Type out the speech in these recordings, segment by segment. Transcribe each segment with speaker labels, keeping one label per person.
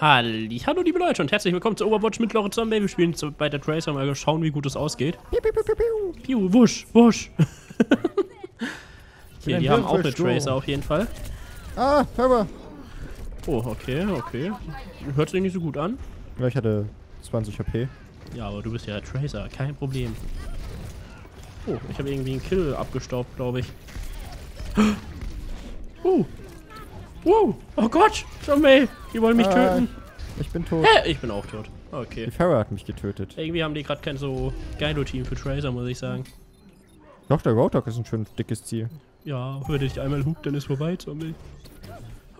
Speaker 1: Halli, hallo liebe Leute und herzlich willkommen zu Overwatch mit Laure Zombie. Wir spielen bei der Tracer mal schauen, wie gut es ausgeht. Piu, piu, piu, piu, piu. Piu, wusch, wusch. okay, die haben auch eine Tracer auf jeden Fall.
Speaker 2: Ah, Pepper.
Speaker 1: Oh, okay, okay. Hört sich nicht so gut an.
Speaker 2: Ja, ich hatte 20 HP.
Speaker 1: Ja, aber du bist ja Tracer, kein Problem. Oh, ich habe irgendwie einen Kill abgestaubt, glaube ich. Uh. Uh. Oh Gott, Zombie. Die wollen mich ah, töten.
Speaker 2: Ich bin tot.
Speaker 1: Hä? Ich bin auch tot. Okay.
Speaker 2: Die Farah hat mich getötet.
Speaker 1: Irgendwie haben die gerade kein so geilo Team für Tracer, muss ich sagen.
Speaker 2: Doch, der Roadhog ist ein schön dickes Ziel.
Speaker 1: Ja, würde ich einmal hook, dann ist vorbei, Zombie.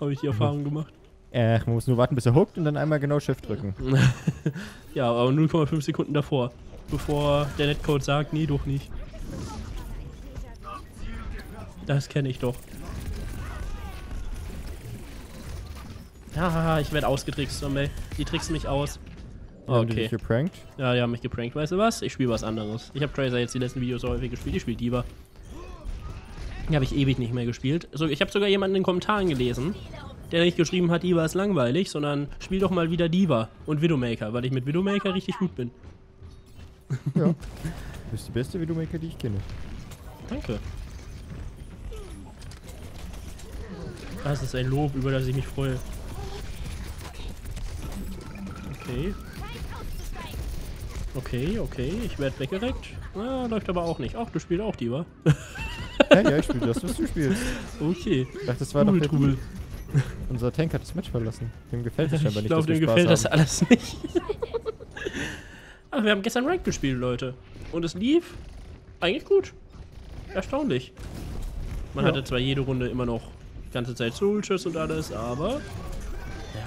Speaker 1: Habe ich die Erfahrung gemacht.
Speaker 2: Äh, man muss nur warten, bis er hookt und dann einmal genau Shift drücken.
Speaker 1: ja, aber 0,5 Sekunden davor. Bevor der Netcode sagt, nee, doch nicht. Das kenne ich doch. Ja, ich werde ausgetrickst, Zombie. Die tricksen mich aus.
Speaker 2: Okay. Haben die dich geprankt?
Speaker 1: Ja, die haben mich geprankt. Weißt du was? Ich spiele was anderes. Ich habe Tracer jetzt die letzten Videos so häufig gespielt. Ich spiele Diva. Die habe ich ewig nicht mehr gespielt. So, ich habe sogar jemanden in den Kommentaren gelesen, der nicht geschrieben hat, Diva ist langweilig, sondern spiel doch mal wieder Diva und Widowmaker, weil ich mit Widowmaker richtig gut bin.
Speaker 2: Ja. Du bist die beste Widowmaker, die ich kenne.
Speaker 1: Danke. Das ist ein Lob, über das ich mich freue. Okay. Okay, okay, ich werde weggereckt. Ah, läuft aber auch nicht. Ach, du spielst auch die, wa?
Speaker 2: ja, ja, ich spiele das, was du spielst.
Speaker 1: Okay.
Speaker 2: Ich dachte, das war cool, doch cool. Unser Tank hat das Match verlassen. Dem gefällt das scheinbar
Speaker 1: nicht, Ich glaube, dem gefällt haben. das alles nicht. Aber wir haben gestern Rank gespielt, Leute. Und es lief eigentlich gut. Erstaunlich. Man ja. hatte zwar jede Runde immer noch die ganze Zeit Soul-Schuss und alles, aber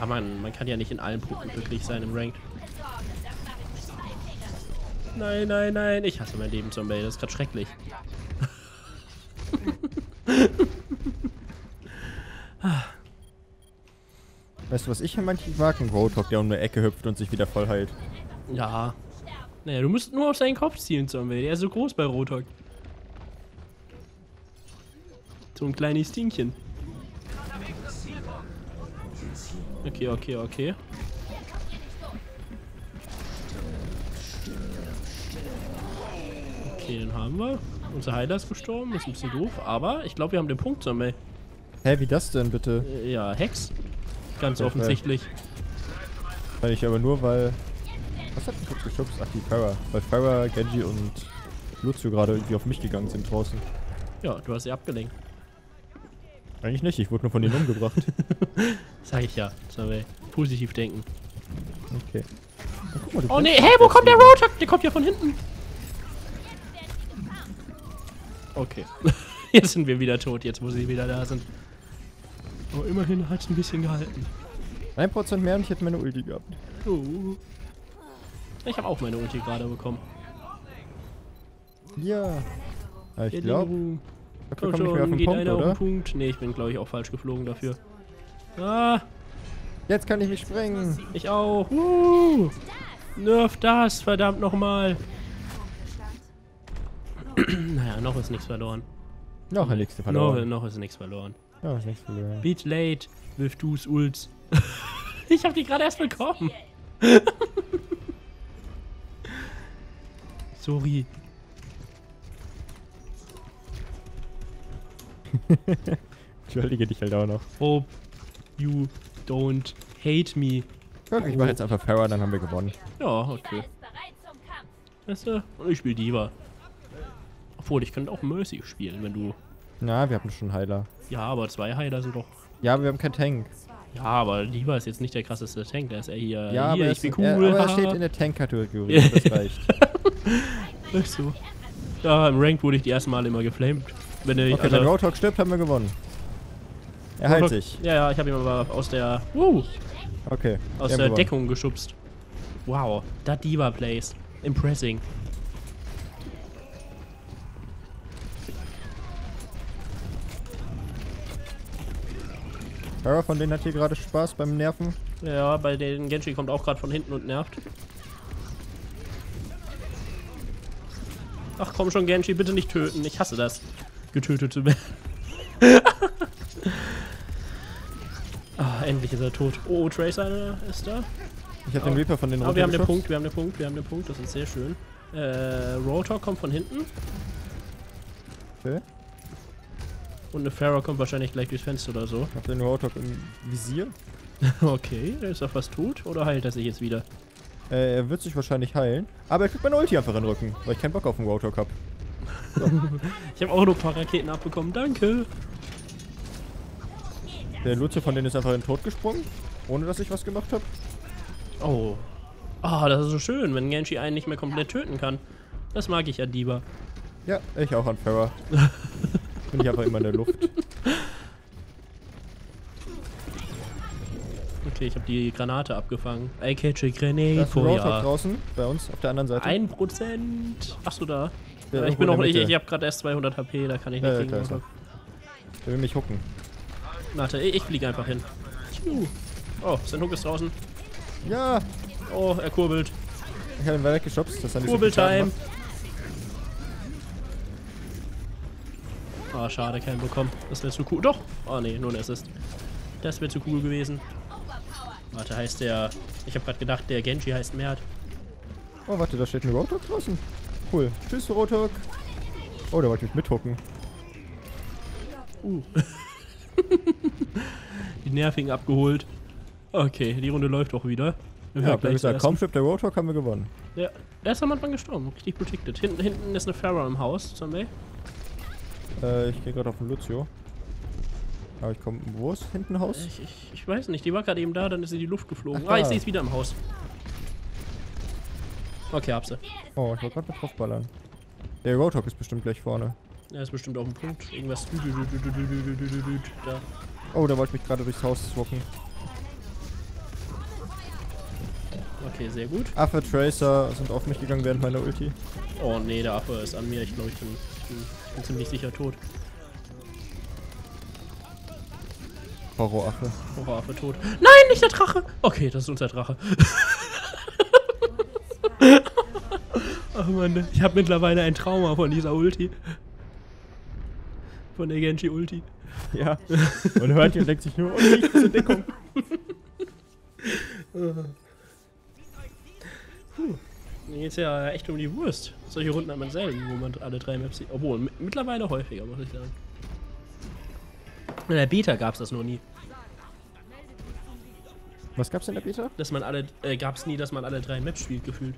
Speaker 1: ja, man, man kann ja nicht in allen Punkten glücklich sein im Ranked. Nein, nein, nein. Ich hasse mein Leben, Zombie. Das ist gerade schrecklich.
Speaker 2: weißt du, was ich an manchen mag? Ein Roadhog, der um eine Ecke hüpft und sich wieder voll heilt.
Speaker 1: Ja. Naja, du musst nur auf seinen Kopf zielen, Zombie. Der ist so groß bei Roadhog. So ein kleines Dingchen. Okay, okay, okay. Okay, den haben wir. Unser Heiler ist gestorben, ist ein bisschen doof, aber ich glaube, wir haben den Punkt, Samuel.
Speaker 2: Hä, wie das denn bitte?
Speaker 1: Äh, ja, Hex. Ganz okay. offensichtlich.
Speaker 2: Kann ich aber nur, weil... Was hat mich jetzt geschubst? Ach, die Farah. Weil Farah, Genji und Lucio gerade irgendwie auf mich gegangen sind draußen.
Speaker 1: Ja, du hast sie abgelenkt.
Speaker 2: Eigentlich nicht, ich wurde nur von denen umgebracht.
Speaker 1: Sag ich ja. Sorry. Positiv denken.
Speaker 2: Okay.
Speaker 1: Mal, oh nee, hey, wo kommt der Roadhog? Der kommt ja von hinten. Okay. Jetzt sind wir wieder tot, jetzt wo sie wieder da sind. Aber immerhin hat es ein bisschen gehalten.
Speaker 2: 1% mehr und ich hätte meine Ulti gehabt.
Speaker 1: Oh. Ich habe auch meine Ulti gerade bekommen.
Speaker 2: Ja. Aber ich glaube...
Speaker 1: Dafür komme ich mehr auf den Punkt? Auf den Punkt. Nee, ich bin glaube ich auch falsch geflogen dafür. Ah!
Speaker 2: Jetzt kann ich mich sprengen.
Speaker 1: Ich auch. Uh, nerf das, verdammt nochmal. naja, noch ist nichts verloren.
Speaker 2: Noch ist nichts verloren.
Speaker 1: Noch, noch ist nichts verloren.
Speaker 2: Noch ist nichts verloren.
Speaker 1: Beat late, wirf du's Ults. ich hab die gerade erst bekommen. Sorry.
Speaker 2: Entschuldige dich halt auch noch.
Speaker 1: Hope you don't hate me.
Speaker 2: Okay, ich mach jetzt einfach Farah, dann haben wir gewonnen.
Speaker 1: Ja, okay. Weißt du? Und ich spiele Diva. Obwohl, ich könnte auch Mercy spielen, wenn du...
Speaker 2: Na, wir haben schon Heiler.
Speaker 1: Ja, aber zwei Heiler sind doch...
Speaker 2: Ja, aber wir haben keinen Tank.
Speaker 1: Ja, aber Diva ist jetzt nicht der krasseste Tank, der ist eher hier...
Speaker 2: Ja,
Speaker 1: hier,
Speaker 2: aber
Speaker 1: ich bin cool. Er,
Speaker 2: aber er steht in der Tank-Kategorie, das reicht.
Speaker 1: Ach so. Ja, im Rank wurde ich die ersten Mal immer geflamed.
Speaker 2: Wenn okay, also, wenn Roadhog stirbt, haben wir gewonnen. Er heilt sich.
Speaker 1: Ja, ja, ich habe ihn aber aus der... Uh,
Speaker 2: okay.
Speaker 1: Aus der Deckung geschubst. Wow, da Diva Plays. Impressing.
Speaker 2: Farah von denen hat hier gerade Spaß beim Nerven.
Speaker 1: Ja, bei den Genji kommt auch gerade von hinten und nervt. Ach komm schon, Genji, bitte nicht töten. Ich hasse das getötet zu werden. oh, endlich ist er tot. Oh, Tracer ist da.
Speaker 2: Ich habe
Speaker 1: Oh.
Speaker 2: den Reaper von den
Speaker 1: Aber wir haben den. Punkt, wir haben den Punkt, wir haben den Punkt. Das ist sehr schön. Äh, Rotor kommt von hinten.
Speaker 2: Okay.
Speaker 1: Und eine Pharaoh kommt wahrscheinlich gleich durchs Fenster oder so.
Speaker 2: Hab den Roadhog im Visier.
Speaker 1: Okay, der ist er fast tot. Oder heilt er sich jetzt wieder?
Speaker 2: Äh, er wird sich wahrscheinlich heilen. Aber er kriegt meine Ulti einfach in den Rücken, weil ich keinen Bock auf den Roadhog
Speaker 1: Ich habe auch noch ein paar Raketen abbekommen. Danke.
Speaker 2: Der Lucio von denen ist einfach in den Tod gesprungen, ohne dass ich was gemacht habe.
Speaker 1: Oh. Ah, das ist so schön, wenn Genshi einen nicht mehr komplett töten kann. Das mag ich an Diva.
Speaker 2: Ja, ich auch an Farah. Bin ich einfach immer in der Luft.
Speaker 1: Okay, ich habe die Granate abgefangen. I catch a grenade
Speaker 2: Da ist draußen, bei uns, auf der anderen Seite.
Speaker 1: Ein Prozent. Achso, da. Ja, ich bin
Speaker 2: in
Speaker 1: noch, ich, ich habe gerade erst 200 HP, da kann ich nicht
Speaker 2: Ja, ja, ist
Speaker 1: Rotor.
Speaker 2: Der will mich hucken.
Speaker 1: Warte, ich, ich fliege einfach hin. Oh, sein Hook ist draußen.
Speaker 2: Ja,
Speaker 1: Oh, er kurbelt.
Speaker 2: ich habe ihn weggeschubst, dass er nicht so
Speaker 1: Kurbeltime. Ah, schade, keinen bekommen. Das wäre zu cool. Doch! Oh nee, nur ein Assist. Das wäre zu cool gewesen. Warte, heißt der. Ich habe gerade gedacht, der Genji heißt Mert.
Speaker 2: Oh, warte, da steht ein Roadhog draußen. Cool. Tschüss, Roadhog. Oh, der wollte mich mithucken.
Speaker 1: Uh. die Nervigen abgeholt. Okay, die Runde läuft auch wieder. Wir
Speaker 2: Ja,
Speaker 1: gleich
Speaker 2: gesagt, stirbt der Roadhog, haben wir gewonnen.
Speaker 1: Der, der ist am Anfang gestorben, richtig protected. Hinten, hinten ist eine Pharaoh im Haus, Zombie.
Speaker 2: Äh, ich gehe gerade auf den Lucio. Aber ich komme. Wo ist hinten Haus?
Speaker 1: Ich, ich, ich weiß nicht, die war gerade eben da, dann ist sie in die Luft geflogen.
Speaker 2: Ach,
Speaker 1: ah, ich
Speaker 2: da.
Speaker 1: sehe es wieder im Haus. Okay, hab sie.
Speaker 2: Oh, ich wollte gerade mit draufballern. Der Roadhog ist bestimmt gleich vorne.
Speaker 1: Er ist bestimmt auf dem Punkt. Irgendwas. Da.
Speaker 2: Oh, da wollte ich mich gerade durchs Haus swocken.
Speaker 1: Okay, sehr gut.
Speaker 2: Affe, Tracer sind auf mich gegangen während meiner Ulti.
Speaker 1: Oh nee, der Affe ist an mir. Ich glaube, ich bin, ich, bin, ich bin ziemlich sicher tot.
Speaker 2: Horroraffe.
Speaker 1: Horroraffe tot. Nein, nicht der Drache! Okay, das ist unser Drache. Oh Mann, ich habe mittlerweile ein Trauma von dieser Ulti. Von der Genji Ulti.
Speaker 2: Ja. Man hört und denkt sich nur, oh nee, ich in Deckung.
Speaker 1: Mir geht's ja echt um die Wurst. Solche Runden hat man selten, wo man alle drei Maps sieht. Obwohl, mi- mittlerweile häufiger, muss ich sagen. In der Beta gab's das noch nie.
Speaker 2: Was gab's in der Beta?
Speaker 1: Dass man alle, äh, gab's nie, dass man alle drei Maps spielt, gefühlt.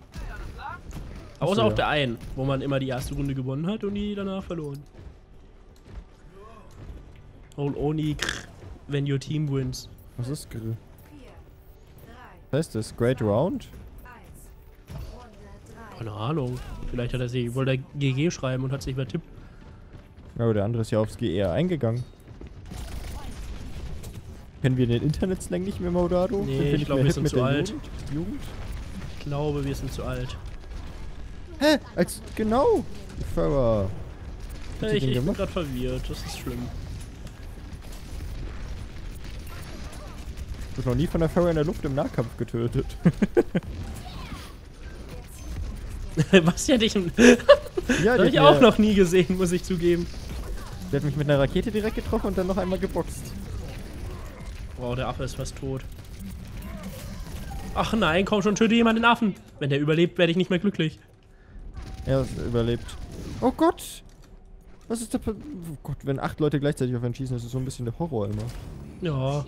Speaker 1: Außer auf
Speaker 2: ja.
Speaker 1: der einen, wo man immer die erste Runde gewonnen hat und die danach verloren. Roll only krr, when your team wins.
Speaker 2: Was ist Grill? Was heißt das? Great Round?
Speaker 1: Keine Ahnung. Vielleicht hat er sich, wollte er GG schreiben und hat sich vertippt.
Speaker 2: Ja, aber der andere ist ja aufs GR eingegangen. Kennen wir den Internetslang nicht mehr, Maudado?
Speaker 1: Nee, ich
Speaker 2: nicht
Speaker 1: glaub,
Speaker 2: mehr
Speaker 1: wir sind
Speaker 2: mit
Speaker 1: zu alt.
Speaker 2: Jugend? Jugend?
Speaker 1: Ich glaube, wir sind zu alt.
Speaker 2: Hä? Als, genau! Farah. Sie
Speaker 1: ich ich bin gerade verwirrt, das ist schlimm.
Speaker 2: Ich wurde noch nie von der Farah in der Luft im Nahkampf getötet.
Speaker 1: Was ja dich.
Speaker 2: ja,
Speaker 1: habe ich auch noch nie gesehen, muss ich zugeben.
Speaker 2: Der hat mich mit einer Rakete direkt getroffen und dann noch einmal geboxt.
Speaker 1: Wow, der Affe ist fast tot. Ach nein, komm schon, töte jemand den Affen. Wenn der überlebt, werde ich nicht mehr glücklich.
Speaker 2: Er ist überlebt. Oh Gott! Was ist da. Oh Gott, wenn acht Leute gleichzeitig auf einen schießen, ist das so ein bisschen der Horror immer.
Speaker 1: Ja.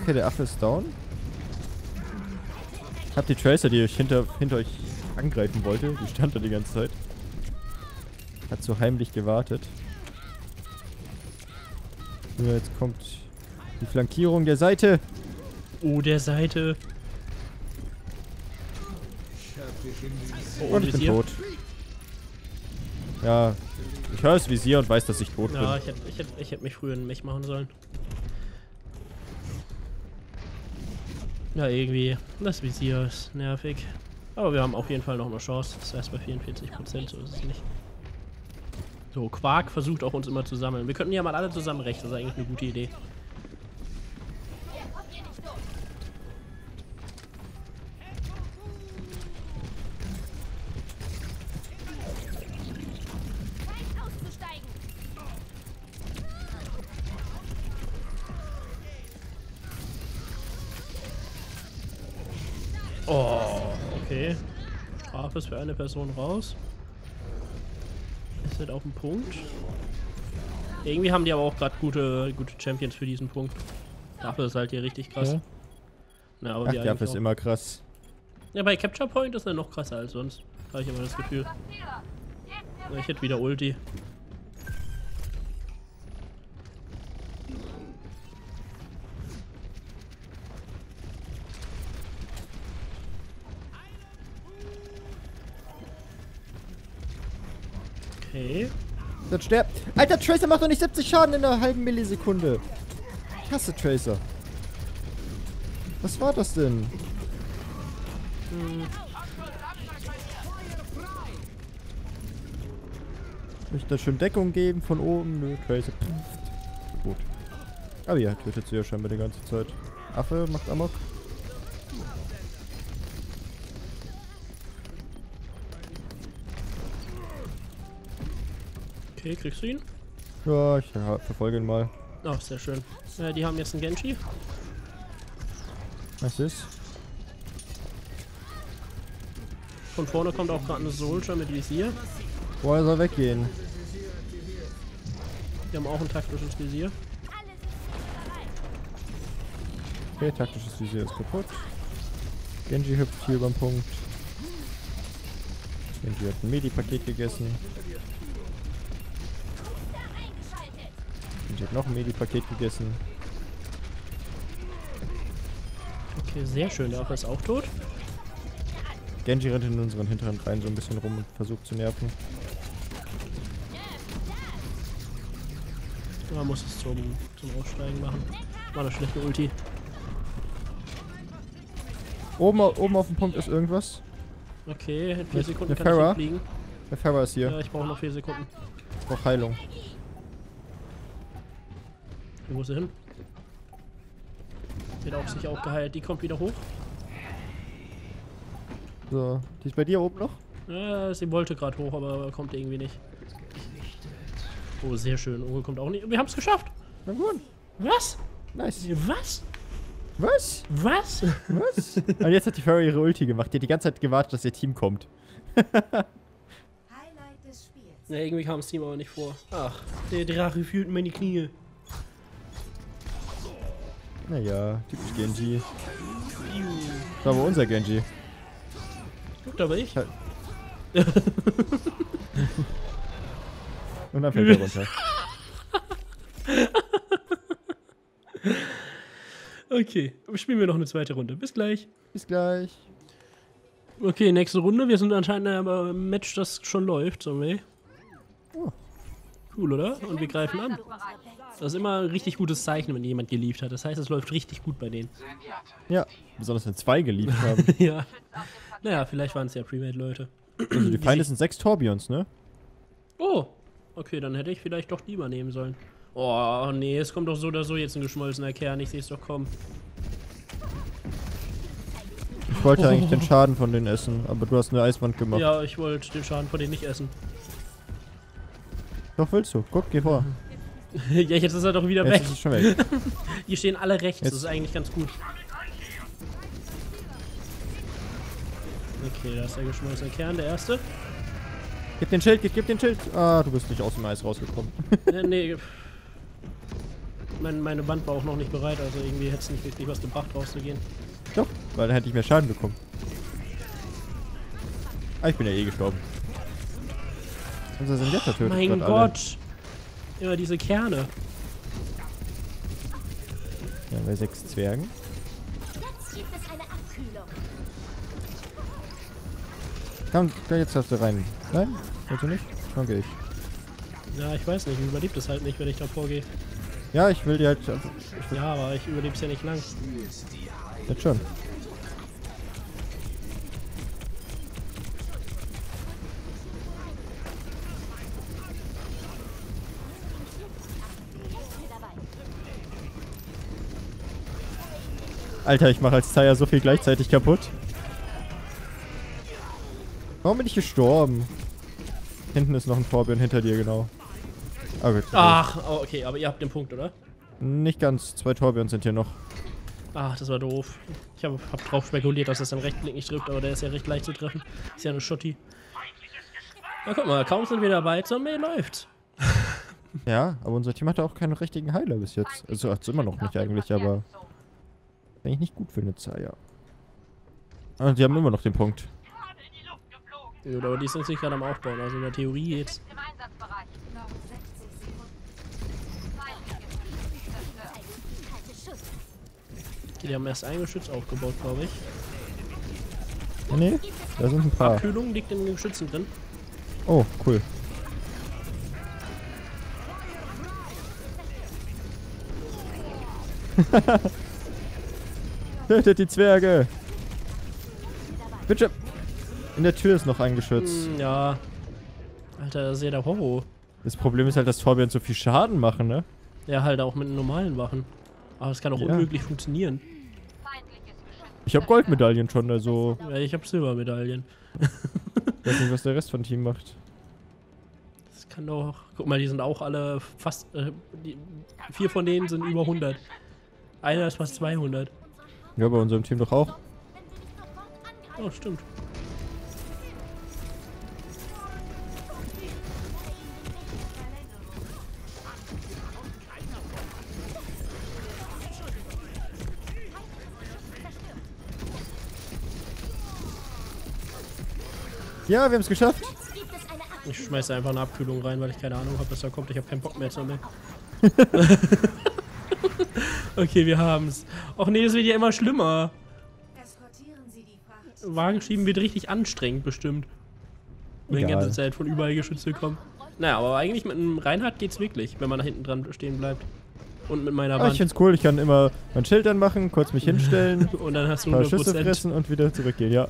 Speaker 2: Okay, der Affe ist down. Habt die Tracer, die euch hinter, hinter euch angreifen wollte, die stand da die ganze Zeit. Hat so heimlich gewartet. Ja, jetzt kommt die Flankierung der Seite.
Speaker 1: Oh, der Seite. Oh,
Speaker 2: Und ich bin
Speaker 1: Visier.
Speaker 2: tot. Ja, ich höre das Visier und weiß, dass ich tot
Speaker 1: Ja,
Speaker 2: bin.
Speaker 1: ich hätte ich hätt, ich hätt mich früher einen Mech machen sollen. Ja, irgendwie. Das Visier ist nervig. Aber wir haben auf jeden Fall noch eine Chance. Das heißt bei 44%, so ist es nicht. So, Quark versucht auch uns immer zu sammeln. Wir könnten ja mal alle zusammen recht, das ist eigentlich eine gute Idee. Strafe ist für eine Person raus. Ist halt auf dem Punkt. Irgendwie haben die aber auch gerade gute, gute Champions für diesen Punkt. Dafür ist halt hier richtig krass.
Speaker 2: Ja.
Speaker 1: Na, aber
Speaker 2: Ach,
Speaker 1: wir
Speaker 2: dafür ist
Speaker 1: auch.
Speaker 2: immer krass.
Speaker 1: Ja, bei Capture Point ist er noch krasser als sonst. Habe ich immer das Gefühl. Ich hätte wieder Ulti. Okay.
Speaker 2: Dann sterbt. Alter, Tracer macht doch nicht 70 Schaden in einer halben Millisekunde. Ich hasse Tracer. Was war das denn? Soll ich da schön Deckung geben von oben? Nö, Tracer. Pff. Gut. Aber ja, tötet sie ja scheinbar die ganze Zeit. Affe macht Amok.
Speaker 1: Okay, kriegst du ihn?
Speaker 2: Ja, ich ja, verfolge ihn mal.
Speaker 1: Oh, sehr schön. Äh, die haben jetzt einen Genji.
Speaker 2: Was ist?
Speaker 1: Von vorne kommt auch gerade eine Soldier mit Visier.
Speaker 2: Boah, er soll weggehen.
Speaker 1: Die haben auch ein taktisches Visier.
Speaker 2: Okay, taktisches Visier ist kaputt. Genji hüpft hier beim Punkt. Genji hat ein Medi-Paket gegessen. Genji hat noch ein Medi-Paket gegessen.
Speaker 1: Okay, sehr schön. Der Affe ist auch tot.
Speaker 2: Genji rennt in unseren Hinterhand rein so ein bisschen rum und versucht zu nerven.
Speaker 1: Man muss es zum, zum Aussteigen machen. War eine schlechte Ulti.
Speaker 2: Oben, oben auf dem Punkt ist irgendwas.
Speaker 1: Okay, in vier
Speaker 2: Mit-
Speaker 1: Sekunden
Speaker 2: mit
Speaker 1: kann ich
Speaker 2: Farah?
Speaker 1: hinfliegen.
Speaker 2: Der Farah ist hier.
Speaker 1: Ja, ich brauche noch vier Sekunden.
Speaker 2: Ich brauch Heilung.
Speaker 1: Wo ist sie hin? Hat auch sich auch geheilt. Die kommt wieder hoch.
Speaker 2: So, die ist bei dir oben noch?
Speaker 1: Ja, sie wollte gerade hoch, aber kommt irgendwie nicht. Oh, sehr schön. Uwe kommt auch nicht. Wir haben es geschafft.
Speaker 2: Na gut.
Speaker 1: Was?
Speaker 2: Nice.
Speaker 1: Was?
Speaker 2: Was?
Speaker 1: Was?
Speaker 2: Was? Und jetzt hat die Farah ihre Ulti gemacht. Die hat die ganze Zeit gewartet, dass ihr Team kommt.
Speaker 3: Highlight des Spiels.
Speaker 1: Ja, irgendwie kam das Team aber nicht vor. Ach, der Drache fühlt meine Knie.
Speaker 2: Naja, typisch Genji. Das war aber unser Genji.
Speaker 1: Da war ich.
Speaker 2: Und dann fällt er runter.
Speaker 1: Okay, spielen wir noch eine zweite Runde. Bis gleich.
Speaker 2: Bis gleich.
Speaker 1: Okay, nächste Runde. Wir sind anscheinend aber im Match, das schon läuft, so way.
Speaker 2: Oh.
Speaker 1: Cool, oder? Und wir greifen an. Das ist immer ein richtig gutes Zeichen, wenn jemand geliefert hat. Das heißt, es läuft richtig gut bei denen.
Speaker 2: Ja, besonders wenn zwei geliebt haben.
Speaker 1: ja. Naja, vielleicht waren es ja Premade-Leute.
Speaker 2: Also die Feinde sind sechs Torbjorns, ne?
Speaker 1: Oh, okay, dann hätte ich vielleicht doch lieber nehmen sollen. Oh, nee, es kommt doch so oder so jetzt ein geschmolzener Kern. Ich sehe es doch kommen.
Speaker 2: Ich wollte eigentlich den Schaden von denen essen, aber du hast eine Eiswand gemacht.
Speaker 1: Ja, ich wollte den Schaden von denen nicht essen.
Speaker 2: Doch willst du. Guck, geh vor.
Speaker 1: ja, jetzt ist er doch wieder
Speaker 2: Jetzt
Speaker 1: weg.
Speaker 2: ist schon weg.
Speaker 1: Die stehen alle rechts, das
Speaker 2: Jetzt-
Speaker 1: ist eigentlich ganz gut. Okay, da ist der geschmolzene Kern, der erste.
Speaker 2: Gib den Schild, gib, gib den Schild. Ah, du bist nicht aus dem Eis rausgekommen.
Speaker 1: nee, nee. Mein, meine Wand war auch noch nicht bereit, also irgendwie hätte es nicht wirklich was gebracht, rauszugehen.
Speaker 2: Doch, weil dann hätte ich mehr Schaden bekommen. Ah, ich bin ja eh gestorben. Unser Senjata tötet
Speaker 1: mein
Speaker 2: alle.
Speaker 1: Gott! Immer diese Kerne.
Speaker 2: Ja, bei sechs Zwergen.
Speaker 3: Jetzt gibt es eine Abkühlung.
Speaker 2: Komm, jetzt darfst du rein. Nein? Willst du nicht? Dann geh ich.
Speaker 1: Ja, ich weiß nicht, ich überlebe das halt nicht, wenn ich da vorgehe.
Speaker 2: Ja, ich will dir halt... Ich will,
Speaker 1: Ja, aber ich überlebe es ja nicht lang.
Speaker 2: Jetzt schon. Alter, ich mache als Zaya so viel gleichzeitig kaputt. Warum bin ich gestorben? Hinten ist noch ein Torbjörn hinter dir, genau. Ah, gut.
Speaker 1: Ach, oh, okay, aber ihr habt den Punkt, oder?
Speaker 2: Nicht ganz. Zwei Torbjörn sind hier noch.
Speaker 1: Ach, das war doof. Ich habe hab drauf spekuliert, dass das den rechten Blick nicht trifft, aber der ist ja recht leicht zu treffen. Ist ja eine Schotti. Na guck mal, kaum sind wir dabei, Zombie läuft's.
Speaker 2: Ja, aber unser Team hatte auch keinen richtigen Heiler bis jetzt. Also hat's immer noch nicht eigentlich, aber eigentlich nicht gut für eine Zeit, ja. Und die haben immer noch den Punkt.
Speaker 1: Gut, aber die sind sich gerade am Aufbauen, also in der Theorie jetzt.
Speaker 4: Im Einsatzbereich.
Speaker 3: Noch 60 Sekunden.
Speaker 4: Feindliches Geschütz zerstört.
Speaker 3: Kalte Schuss.
Speaker 1: Die haben erst ein Geschütz aufgebaut, glaube ich.
Speaker 2: Nee, da sind ein paar.
Speaker 1: Abkühlung liegt in den Geschützen drin.
Speaker 2: Oh, cool. Tötet die Zwerge! Bitte! In der Tür ist noch ein Geschütz.
Speaker 1: Hm, ja. Alter, das ist ja der Horror.
Speaker 2: Das Problem ist halt, dass Torbjörn so viel Schaden machen, ne?
Speaker 1: Ja, halt auch mit normalen Waffen. Aber das kann auch
Speaker 2: Ja.
Speaker 1: unmöglich funktionieren.
Speaker 2: Ich habe Goldmedaillen schon, also
Speaker 1: Ja, ich habe Silbermedaillen.
Speaker 2: weiß nicht, was der Rest von Team macht.
Speaker 1: Das kann doch. Guck mal, die sind auch alle fast. Äh, die, vier von denen sind über 100. Einer ist fast 200.
Speaker 2: Ja, bei unserem Team doch auch.
Speaker 1: Oh, stimmt.
Speaker 2: Ja, wir haben es geschafft.
Speaker 3: Es.
Speaker 1: Ich schmeiße einfach eine Abkühlung rein, weil ich keine Ahnung habe, was da kommt. Ich habe keinen Bock mehr zu mehr. okay, wir haben's. Och nee, das wird ja immer schlimmer.
Speaker 3: Fracht.
Speaker 1: Wagenschieben wird richtig anstrengend bestimmt. Wenn die ganze Zeit von überall Geschütze kommen. Naja, aber eigentlich mit einem Reinhard geht's wirklich, wenn man da hinten dran stehen bleibt. Und mit meiner
Speaker 2: Aber ich
Speaker 1: Wand.
Speaker 2: find's cool, ich kann immer mein Schild anmachen, kurz mich hinstellen,
Speaker 1: Und dann hast du
Speaker 2: ein paar Schüsse
Speaker 1: 100%.
Speaker 2: fressen und wieder zurückgehen, ja.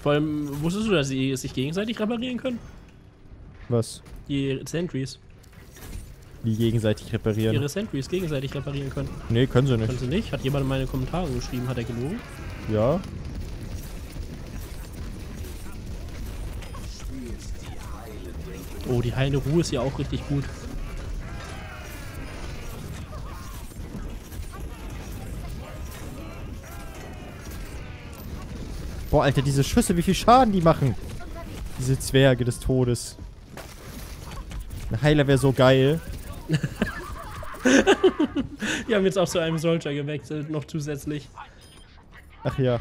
Speaker 1: Vor allem, wusstest du, dass sie sich gegenseitig reparieren können?
Speaker 2: Was?
Speaker 1: Die Sentries.
Speaker 2: Die gegenseitig reparieren.
Speaker 1: Ihre Sentries gegenseitig reparieren können.
Speaker 2: Nee, können sie
Speaker 1: Können
Speaker 2: nicht.
Speaker 1: sie nicht? Hat jemand in meine Kommentare geschrieben, hat er gelogen?
Speaker 2: Ja.
Speaker 1: Oh, die heilende Ruhe ist ja auch richtig gut.
Speaker 2: Boah, Alter, diese Schüsse, wie viel Schaden die machen. Diese Zwerge des Todes. Ein Heiler wäre so geil.
Speaker 1: Die haben jetzt auch zu einem Soldier gewechselt, noch zusätzlich.
Speaker 2: Ach ja.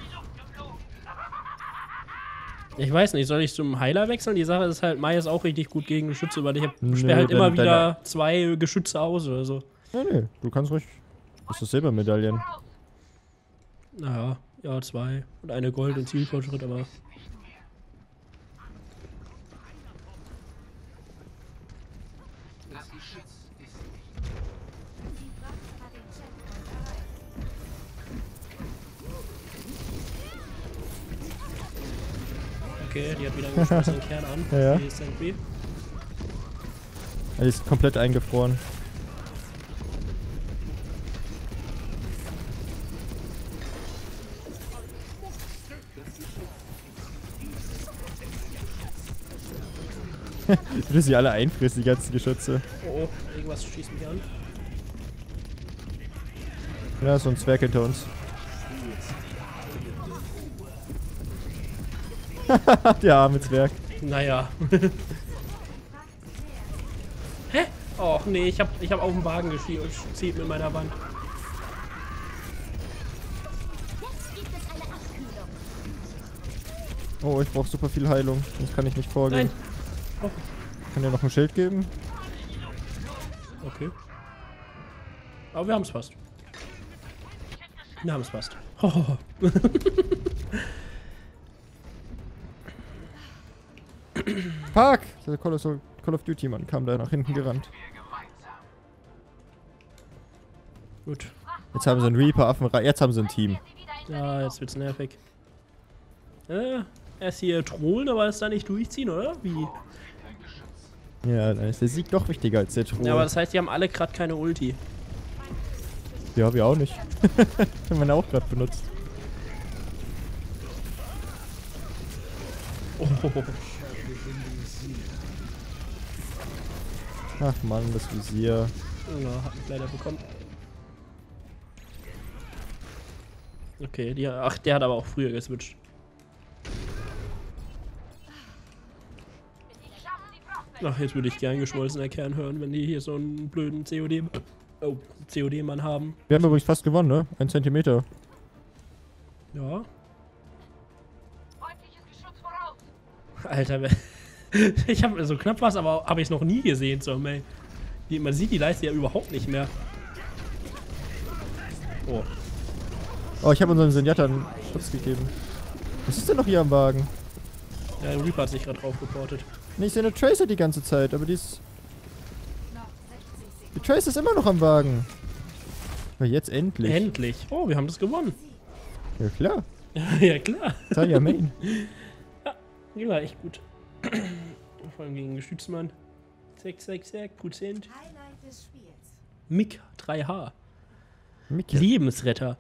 Speaker 1: Ich weiß nicht, soll ich zum Heiler wechseln? Die Sache ist halt, Mai ist auch richtig gut gegen Geschütze, weil ich sperre halt immer
Speaker 2: deine-
Speaker 1: wieder zwei Geschütze aus oder so.
Speaker 2: Nee, nee, du kannst ruhig. Das ist Silbermedaillen.
Speaker 1: Naja, ja, zwei. Und eine Gold- und Zielfortschritt, aber. Okay, die hat wieder einen geschlossenen Kern an.
Speaker 2: Ja.
Speaker 1: Die ist irgendwie.
Speaker 2: Er ist komplett eingefroren. Wie du sie alle einfrisst, die ganzen Geschütze.
Speaker 1: Oh, oh, irgendwas schießt mich an.
Speaker 2: Ja, so ein Zwerg hinter uns. Der arme Zwerg.
Speaker 1: Naja. Hä? Och nee, ich hab, ich hab auf den Wagen gezielt mit meiner Wand.
Speaker 3: Es.
Speaker 2: Oh, ich brauche super viel Heilung. Sonst kann ich nicht vorgehen.
Speaker 1: Nein. Oh,
Speaker 2: Kann dir noch ein Schild geben?
Speaker 1: okay. Aber wir haben's fast. Wir haben's fast. Oh.
Speaker 2: Fuck! Der Call of, Call of Duty Mann kam da nach hinten gerannt.
Speaker 1: Gut.
Speaker 2: Jetzt haben sie einen Reaper, Affenra Jetzt haben sie ein Team.
Speaker 1: Ja, jetzt wird's nervig. Äh, erst hier trollen, aber es da nicht durchziehen, oder? Wie?
Speaker 2: Ja, dann ist der Sieg doch wichtiger als der Thron.
Speaker 1: Ja, aber das heißt, die haben alle gerade keine Ulti.
Speaker 2: Ja, wir auch nicht. Haben wir auch gerade benutzt.
Speaker 1: Oh.
Speaker 2: Ach man, das Visier.
Speaker 1: Ja, hat mich leider bekommen. Okay, die, ach, der hat aber auch früher geswitcht.
Speaker 4: Ich.
Speaker 1: Ach, jetzt würde ich gern geschmolzener Kern hören, wenn die hier so einen blöden COD... Oh, COD-Mann haben.
Speaker 2: Wir haben übrigens fast gewonnen, ne? Ein Zentimeter.
Speaker 1: Ja. Alter, wer- ich habe so knapp was, aber habe ich noch nie gesehen, so. Die, man sieht die Leiste ja überhaupt nicht mehr. Oh,
Speaker 2: Oh, ich habe unseren Senjata einen Schutz gegeben. Was ist denn noch hier am Wagen?
Speaker 1: ja, der Reaper hat sich gerade drauf geportet.
Speaker 2: Nee, ich sehe eine Tracer die ganze Zeit, aber die ist... Die Tracer ist immer noch am Wagen. Aber jetzt endlich.
Speaker 1: Endlich. Oh, wir haben das gewonnen.
Speaker 2: Ja klar.
Speaker 1: ja, klar.
Speaker 2: Talia Main.
Speaker 1: Die war echt gut. Vor allem gegen Geschützmann. 666 Prozent.
Speaker 3: Highlight des Spiels.
Speaker 1: Mick 3H.
Speaker 2: Mickey.
Speaker 1: Lebensretter.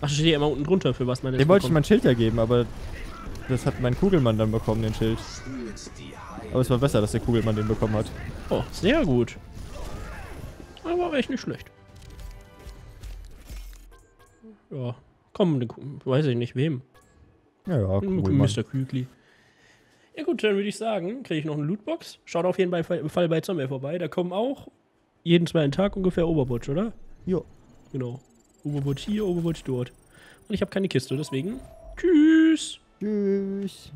Speaker 1: Ach, steht ja immer unten drunter, für was man jetzt
Speaker 2: Dem wollte ich mein Schild ja geben, aber das hat mein Kugelmann dann bekommen, den Schild. Aber es war besser, dass der Kugelmann den bekommen hat.
Speaker 1: Oh, sehr gut. Aber war echt nicht schlecht. Ja. Komm, den weiß ich nicht wem.
Speaker 2: Ja, ja, Kugelmann.
Speaker 1: Mr. Kügli. Ja gut, dann würde ich sagen, kriege ich noch eine Lootbox. Schaut auf jeden Fall Fall bei Zombie vorbei. Da kommen auch jeden zweiten Tag ungefähr Overwatch, oder?
Speaker 2: Jo.
Speaker 1: Genau. Overwatch hier, Overwatch dort. Und ich habe keine Kiste, deswegen. Tschüss.
Speaker 2: Tschüss.